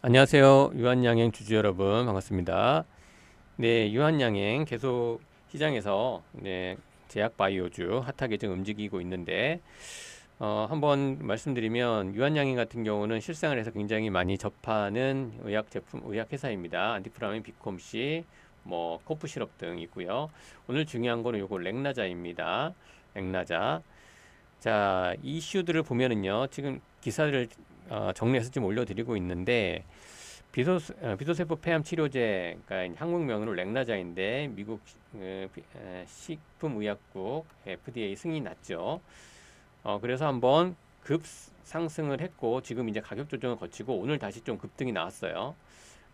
안녕하세요. 유한양행 주주 여러분 반갑습니다. 네, 유한양행 계속 시장에서 네, 제약 바이오주 핫하게 좀 움직이고 있는데 어, 한번 말씀드리면 유한양행 같은 경우는 실생활에서 굉장히 많이 접하는 의약 제품 의약 회사입니다. 안티프라민, 비콤시, 뭐 코프 시럽 등 있고요. 오늘 중요한 거는 요거 렉나자입니다. 렉나자. 자, 이슈들을 보면은요. 지금 기사를 어, 정리해서 좀 올려드리고 있는데 비소, 어, 비소세포 폐암 치료제, 그러니까 한국명으로 렉나자인데 미국 어, 어, 식품의약국 FDA 승인이 났죠. 어, 그래서 한번 급 상승을 했고 지금 이제 가격 조정을 거치고 오늘 다시 좀 급등이 나왔어요.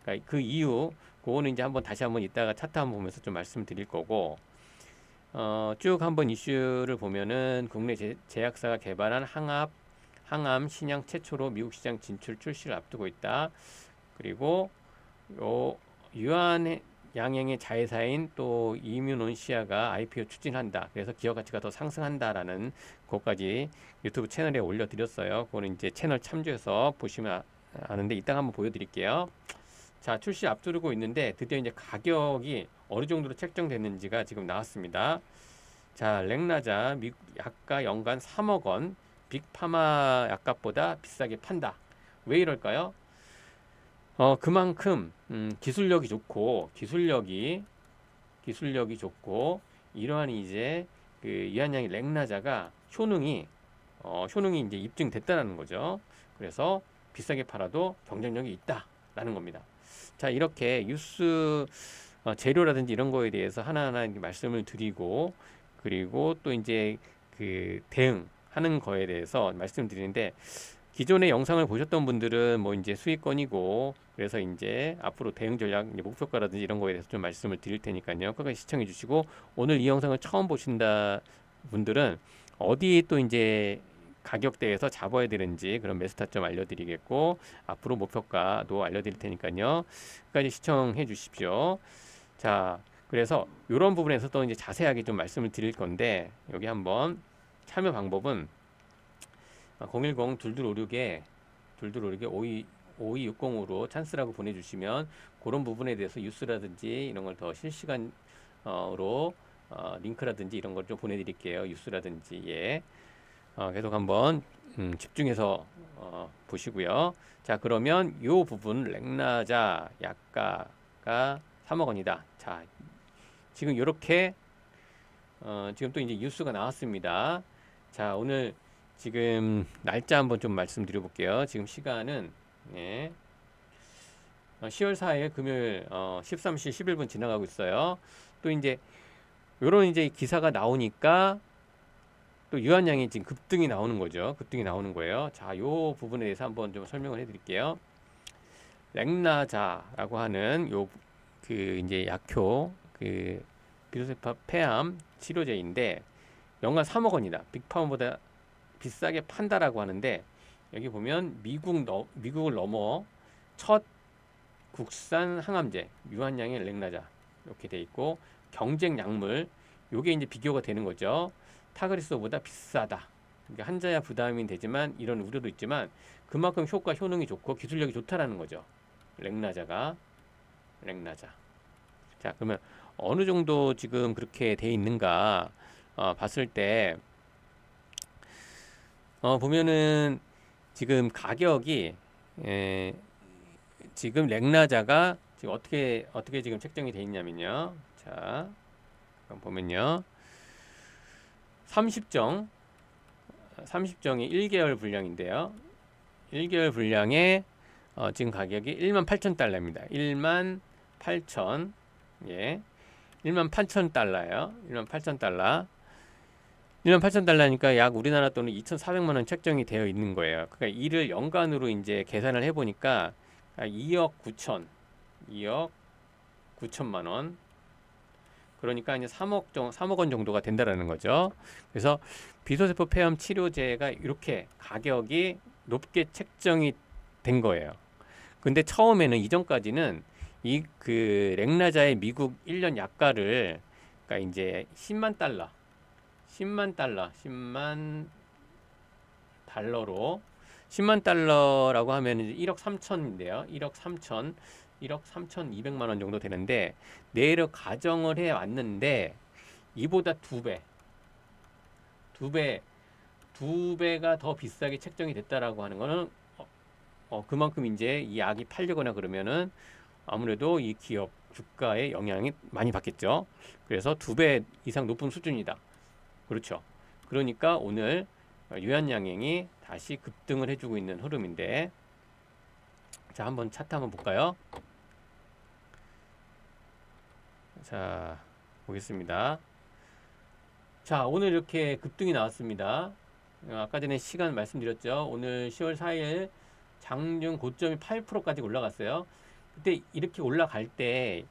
그러니까 그 이유, 그거는 이제 한번 다시 한번 이따가 차트 한번 보면서 좀 말씀드릴 거고 어, 쭉 한번 이슈를 보면은 국내 제, 제약사가 개발한 항압 항암 신약 최초로 미국 시장 진출 출시를 앞두고 있다. 그리고 요 유한 양행의 자회사인 또 이뮤논시아가 IPO 추진한다. 그래서 기업 가치가 더 상승한다라는 것까지 유튜브 채널에 올려드렸어요. 그거는 이제 채널 참조해서 보시면 아는데 이따가 한번 보여드릴게요. 자 출시 앞두고 있는데 드디어 이제 가격이 어느 정도로 책정됐는지가 지금 나왔습니다. 자 렉나자 미국 약가 연간 3억 원 빅파마 약값보다 비싸게 판다. 왜 이럴까요? 어, 그만큼 음, 기술력이 좋고 기술력이 기술력이 좋고 이러한 이제 그 이한양의 렉나자가 효능이 어, 효능이 이제 입증됐다는 거죠. 그래서 비싸게 팔아도 경쟁력이 있다라는 겁니다. 자 이렇게 뉴스 어, 재료라든지 이런 거에 대해서 하나하나 말씀을 드리고 그리고 또 이제 그 대응 하는 거에 대해서 말씀드리는데 기존의 영상을 보셨던 분들은 뭐 이제 수익권이고 그래서 이제 앞으로 대응 전략 목표가라든지 이런 거에 대해서 좀 말씀을 드릴 테니까요. 끝까지 시청해 주시고 오늘 이 영상을 처음 보신다 분들은 어디 또 이제 가격대에서 잡아야 되는지 그런 메스타 좀 알려드리겠고 앞으로 목표가도 알려드릴 테니까요. 끝까지 시청해 주십시오. 자, 그래서 이런 부분에서 또 이제 자세하게 좀 말씀을 드릴 건데 여기 한번 참여 방법은 010 2256에 2256에 5260으로 찬스라고 보내주시면 그런 부분에 대해서 뉴스라든지 이런 걸 더 실시간으로 어, 링크라든지 이런 걸 좀 보내드릴게요. 뉴스라든지 예. 어, 계속 한번 음, 집중해서 어, 보시고요. 자 그러면 이 부분 렉나자 약가가 3억 원이다. 자 지금 이렇게 어, 지금 또 이제 뉴스가 나왔습니다. 자 오늘 지금 날짜 한번 좀 말씀드려 볼게요. 지금 시간은 예. 10월 어, 4일 금요일 어, 13시 11분 지나가고 있어요. 또 이제 요런 이제 기사가 나오니까 또 유한양이 지금 급등이 나오는 거죠. 급등이 나오는 거예요. 자, 요 부분에 대해서 한번 좀 설명을 해 드릴게요. 렉나자라고 하는 요 그 이제 약효 그 비로세파 폐암 치료제인데 연간 3억 원이다. 빅파운보다 비싸게 판다라고 하는데 여기 보면 미국 너, 미국을 넘어 첫 국산 항암제 유한양의 렉나자 이렇게 돼 있고 경쟁 약물 요게 이제 비교가 되는 거죠. 타그리스보다 비싸다. 그러니까 한자야 부담이 되지만 이런 우려도 있지만 그만큼 효과 효능이 좋고 기술력이 좋다라는 거죠. 렉나자가 렉나자. 자 그러면 어느 정도 지금 그렇게 돼 있는가 어, 봤을 때 어, 보면은 지금 가격이 에, 지금 렉나자가 지금 어떻게 어떻게 지금 책정이 되어 있냐면요. 자, 보면요. 30정 30정이 1개월 분량인데요. 1개월 분량에 어, 지금 가격이 1만 8천 달러입니다. 1만 8천 예. 1만 8천 달러요. 1만 8천 달러. 1만 8천 달러니까 약 우리나라 돈은 2,400만 원 책정이 되어 있는 거예요. 그러니까 이를 연간으로 이제 계산을 해보니까 2억 9천, 2억 9천만 원. 그러니까 이제 3억 정 3억 원 정도가 된다라는 거죠. 그래서 비소세포 폐암 치료제가 이렇게 가격이 높게 책정이 된 거예요. 근데 처음에는 이전까지는 이 그 렉나자의 미국 1년 약가를 그러니까 이제 10만 달러 10만 달러, 10만 달러로 10만 달러라고 하면 이제 1억 3천인데요. 1억 3천, 1억 3천 2백만 원 정도 되는데 내일을 가정을 해 왔는데 이보다 두 배, 두 배, 두 배가 더 비싸게 책정이 됐다라고 하는 거는 어, 어, 그만큼 이제 이 약이 팔리거나 그러면은 아무래도 이 기업 주가에 영향이 많이 받겠죠. 그래서 두 배 이상 높은 수준이다. 그렇죠. 그러니까 오늘 유한양행이 다시 급등을 해주고 있는 흐름인데 자 한번 차트 한번 볼까요? 자 보겠습니다. 자 오늘 이렇게 급등이 나왔습니다. 어, 아까 전에 시간 말씀드렸죠. 오늘 10월 4일 장중 고점이 8%까지 올라갔어요. 그때 이렇게 올라갈 때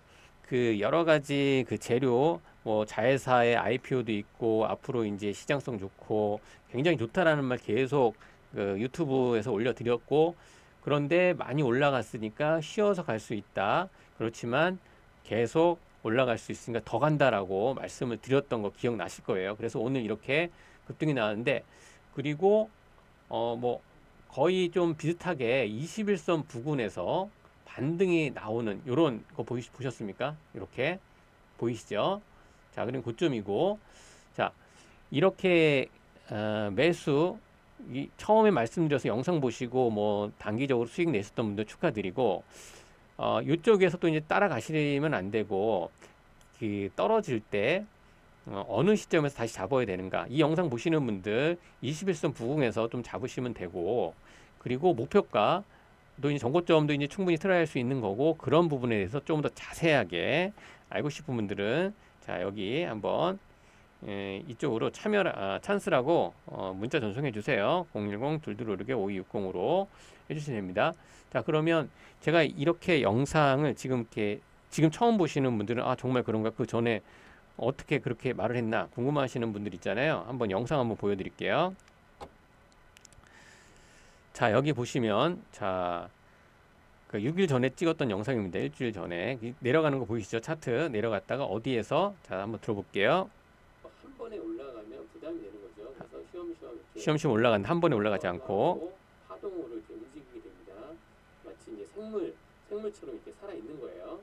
그 여러 가지 그 재료 뭐 자회사의 IPO도 있고 앞으로 이제 시장성 좋고 굉장히 좋다라는 말 계속 그 유튜브에서 올려드렸고 그런데 많이 올라갔으니까 쉬어서 갈 수 있다. 그렇지만 계속 올라갈 수 있으니까 더 간다라고 말씀을 드렸던 거 기억나실 거예요. 그래서 오늘 이렇게 급등이 나왔는데 그리고 어 뭐 거의 좀 비슷하게 21선 부근에서 반등이 나오는 요런 거 보이, 보셨습니까? 이렇게 보이시죠? 자, 그럼 고점이고. 자, 이렇게 어, 매수 이, 처음에 말씀드려서 영상 보시고 뭐 단기적으로 수익 내셨던 분들 축하드리고 어, 이쪽에서 또 이제 따라가시면 안 되고 그 떨어질 때 어, 어느 시점에서 다시 잡아야 되는가. 이 영상 보시는 분들 20일선 부근에서 좀 잡으시면 되고 그리고 목표가 또 이제 정고점도 이제 충분히 try할 수 있는 거고 그런 부분에 대해서 좀 더 자세하게 알고 싶은 분들은 자 여기 한번 예, 이쪽으로 참여 아, 찬스라고 어, 문자 전송해 주세요. 010 둘둘오육에 5260으로 해주시면 됩니다. 자 그러면 제가 이렇게 영상을 지금 이렇게 지금 처음 보시는 분들은 아 정말 그런가 그 전에 어떻게 그렇게 말을 했나 궁금하시는 분들 있잖아요. 한번 영상 한번 보여드릴게요. 자 여기 보시면 자 그 6일 전에 찍었던 영상입니다. 일주일 전에 내려가는 거 보이시죠? 차트 내려갔다가 어디에서 자 한번 들어볼게요. 한 번에 올라가면 부담이 되는 거죠. 그래서 이렇게 시험시험 올라갔는데 한 번에 올라가지 않고 파동으로 이렇게 움직이게 됩니다. 마치 이제 생물 생물처럼 이렇게 살아 있는 거예요.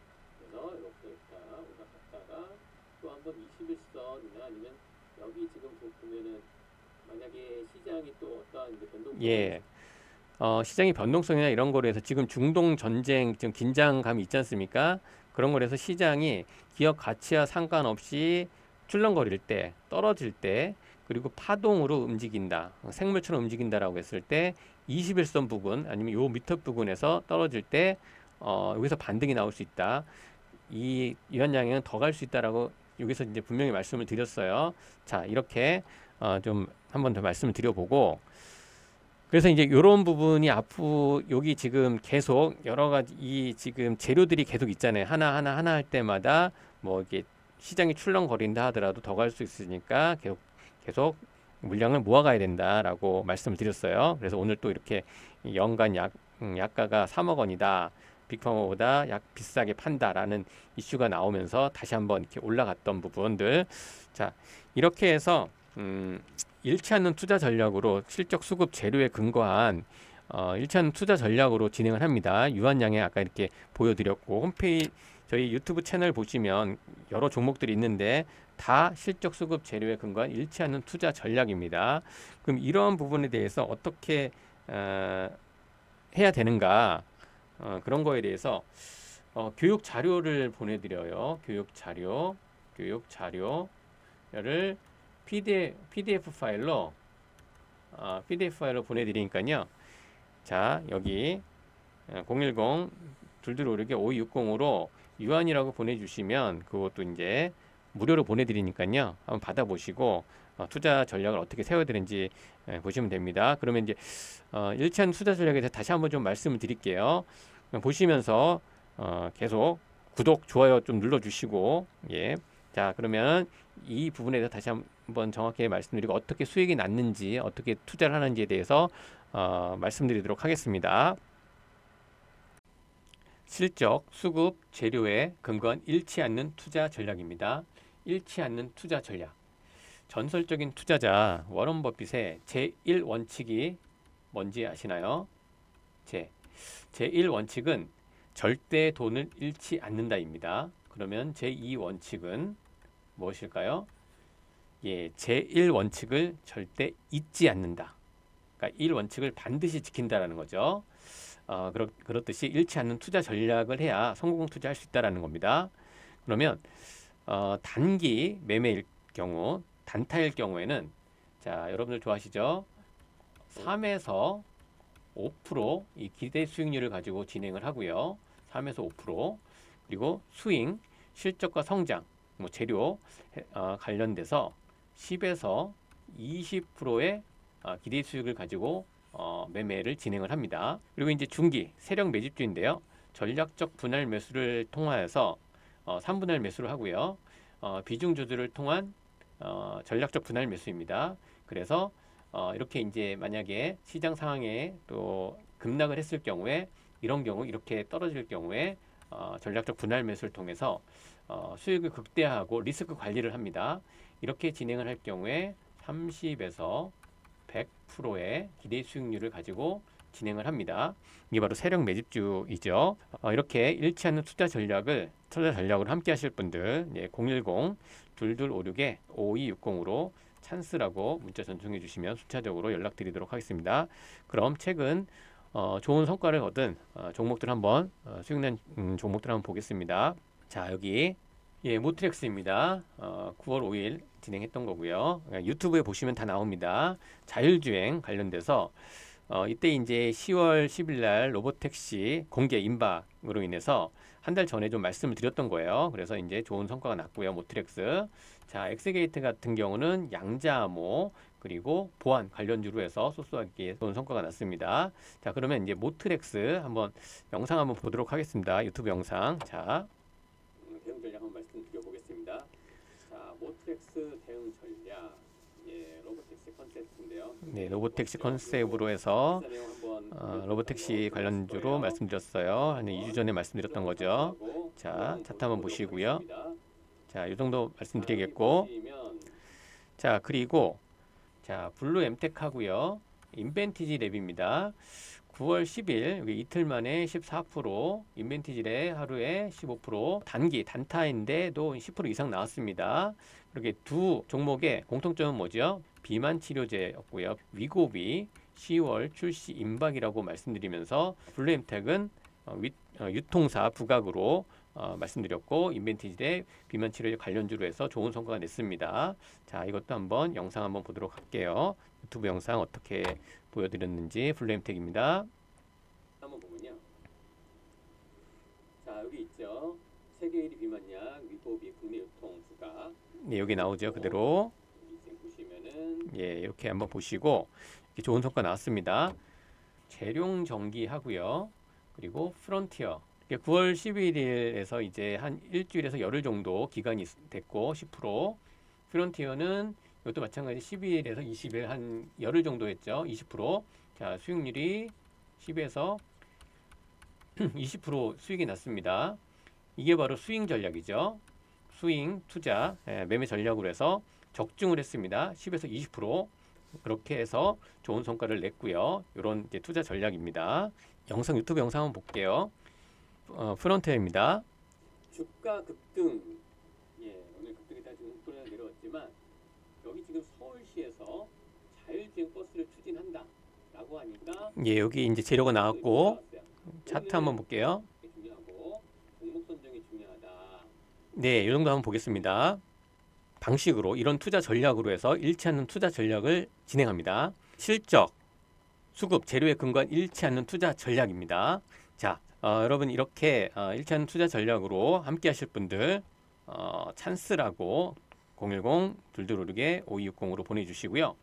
그래서 이렇게 올라갔다가 또 한 번 21선이나 아니면 여기 지금 보면은 만약에 시장이 또 어떠한 변동 예. 어, 시장의 변동성이나 이런 거로 해서 지금 중동 전쟁 지금 긴장감이 있지 않습니까? 그런 거로 해서 시장이 기업 가치와 상관없이 출렁거릴 때, 떨어질 때, 그리고 파동으로 움직인다. 생물처럼 움직인다라고 했을 때 21선 부근 아니면 요 밑에 부근에서 떨어질 때 어, 여기서 반등이 나올 수 있다. 이 유한양행은 더 갈 수 있다라고 여기서 이제 분명히 말씀을 드렸어요. 자, 이렇게 어, 좀 한 번 더 말씀을 드려보고 그래서 이제 이런 부분이 앞으로 여기 지금 계속 여러 가지 이 지금 재료들이 계속 있잖아요. 하나 하나 하나 할 때마다 뭐 이게 시장이 출렁거린다 하더라도 더 갈 수 있으니까 계속 계속 물량을 모아가야 된다라고 말씀을 드렸어요. 그래서 오늘 또 이렇게 연간 약 음, 약가가 3억 원이다. 빅파머보다 약 비싸게 판다라는 이슈가 나오면서 다시 한번 이렇게 올라갔던 부분들 자 이렇게 해서 음, 잃지 않는 투자 전략으로 실적 수급 재료에 근거한 어, 않는 투자 전략으로 진행을 합니다. 유한양에 아까 이렇게 보여드렸고 홈페이지 저희 유튜브 채널 보시면 여러 종목들이 있는데 다 실적 수급 재료에 근거한 않는 투자 전략입니다. 그럼 이러한 부분에 대해서 어떻게 어, 해야 되는가 어, 그런 거에 대해서 어, 교육 자료를 보내드려요. 교육 자료, 교육 자료를 PDF, PDF 파일로 어, PDF 파일로 보내드리니까요. 자 여기 010 둘둘 오르게 5260으로 유한이라고 보내주시면 그것도 이제 무료로 보내드리니까요. 한번 받아보시고 어, 투자 전략을 어떻게 세워야 되는지 예, 보시면 됩니다. 그러면 이제 어, 일치한 투자 전략에 대해서 다시 한번 좀 말씀을 드릴게요. 보시면서 어, 계속 구독, 좋아요 좀 눌러주시고 예. 자 그러면 이 부분에 대해서 다시 한번 정확히 말씀드리고 어떻게 수익이 났는지 어떻게 투자를 하는지에 대해서 어, 말씀드리도록 하겠습니다. 실적, 수급, 재료에 근거한 잃지 않는 투자 전략입니다. 잃지 않는 투자 전략. 전설적인 투자자 워런 버핏의 제1 원칙이 뭔지 아시나요? 제 제1 원칙은 절대 돈을 잃지 않는다입니다. 그러면 제2 원칙은 무엇일까요? 예, 제1 원칙을 절대 잊지 않는다. 그러니까 1 원칙을 반드시 지킨다라는 거죠. 어, 그렇, 그렇듯이 잃지 않는 투자 전략을 해야 성공 투자할 수 있다라는 겁니다. 그러면 어, 단기 매매일 경우, 단타일 경우에는 자, 여러분들 좋아하시죠? 3에서 5%이 기대 수익률을 가지고 진행을 하고요. 3에서 5% 그리고 스윙, 실적과 성장, 뭐 재료 어, 관련돼서 10에서 20%의 어, 기대 수익을 가지고 어, 매매를 진행을 합니다. 그리고 이제 중기 세력 매집주인데요. 전략적 분할 매수를 통하여서 어, 3분할 매수를 하고요. 어, 비중 조절을 통한 어, 전략적 분할 매수입니다. 그래서 어, 이렇게 이제 만약에 시장 상황에 또 급락을 했을 경우에 이런 경우 이렇게 떨어질 경우에 어, 전략적 분할 매수를 통해서 어, 수익을 극대화하고 리스크 관리를 합니다. 이렇게 진행을 할 경우에 30에서 100%의 기대 수익률을 가지고 진행을 합니다. 이게 바로 세력 매집주이죠. 어, 잃지 않는 투자 전략을 투자 전략을 함께 하실 분들 예, 010 2256에 5260으로 찬스라고 문자 전송해 주시면 순차적으로 연락드리도록 하겠습니다. 그럼 최근 어, 좋은 성과를 얻은 어, 종목들 한번 어, 수익난 음, 종목들 한번 보겠습니다. 자 여기 예 모트렉스입니다. 어, 9월 5일 진행했던 거고요. 어, 유튜브에 보시면 다 나옵니다. 자율주행 관련돼서 어, 이때 이제 10월 10일 날 로보택시 공개 임박으로 인해서 한 달 전에 좀 말씀을 드렸던 거예요. 그래서 이제 좋은 성과가 났고요. 모트렉스. 자, 엑스게이트 같은 경우는 양자암호 그리고 보안 관련주로 해서 소소하게 좋은 성과가 났습니다. 자, 그러면 이제 모트렉스 한번 영상 한번 보도록 하겠습니다. 유튜브 영상. 자, 음, 대응 전략 한번 말씀드려 보겠습니다. 자, 모트렉스 대응 전략, 예, 로보택시 컨셉트인데요. 네, 로보택시 컨셉으로 해서 어, 로보택시 관련주로 말씀드렸어요. 한 2주 전에 말씀드렸던 거죠. 자, 차트 한번 보시고요. 자, 이 정도 말씀드리겠고, 자, 그리고 자, 블루 엠텍 하고요. 인벤티지 랩입니다. 9월 10일 여기 이틀 만에 14% 인벤티지 랩 하루에 15% 단기 단타인데도 10% 이상 나왔습니다. 이렇게 두 종목의 공통점은 뭐죠? 비만 치료제였고요. 위고비 10월 출시 임박이라고 말씀드리면서 블루 엠텍은 어, 위- 어, 유통사 부각으로 어, 말씀드렸고 인벤티지대 비만 치료제 관련주로 해서 좋은 성과가 냈습니다. 자, 이것도 한번 영상 한번 보도록 할게요. 유튜브 영상 어떻게 보여드렸는지 블루엠텍입니다. 한번 보면요. 자, 여기 있죠. 세계 1위 비만약 위고비 국내 유통 부가 네, 여기 나오죠. 그대로 예, 이렇게 한번 보시고 이렇게 좋은 성과 나왔습니다. 제룡 전기 하고요. 그리고 프론티어 이게 9월 11일에서 이제 한 일주일에서 열흘 정도 기간이 있- 됐고 10% 프론티어는 이것도 마찬가지 12일에서 20일 한 열흘 정도 했죠. 20%. 자, 수익률이 10에서 20% 수익이 났습니다. 이게 바로 스윙 전략이죠. 스윙 투자 예, 매매 전략으로 해서 적중을 했습니다. 10에서 20% 그렇게 해서 좋은 성과를 냈고요. 이런 투자 전략입니다. 영상 유튜브 영상 한번 볼게요. 어, 프론트입니다. 주가 급등. 예, 오늘 급등이 다시 웅크려 내려왔지만 여기 지금 서울시에서 자율주행 버스를 추진한다 라고 하니까 예, 여기 이제 재료가 나왔고. 차트 한번 볼게요. 네, 이 정도 한번 보겠습니다. 방식으로 이런 투자 전략으로 해서 않는 투자 전략을 진행합니다. 실적, 수급, 재료에 근거한 않는 투자 전략입니다. 자, 어, 여러분 이렇게 어, 않는 투자 전략으로 함께 하실 분들 어, 찬스라고 010 둘둘오르게 5260으로 보내주시고요.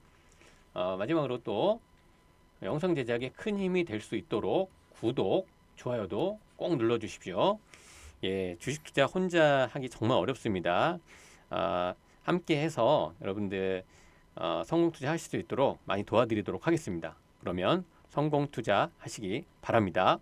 어, 마지막으로 또 영상 제작에 큰 힘이 될 수 있도록 구독, 좋아요도 꼭 눌러주십시오. 예, 주식 투자 혼자 하기 정말 어렵습니다. 아, 함께 해서 여러분들 어, 성공 투자 하실 수 있도록 많이 도와드리도록 하겠습니다. 그러면 성공 투자 하시기 바랍니다.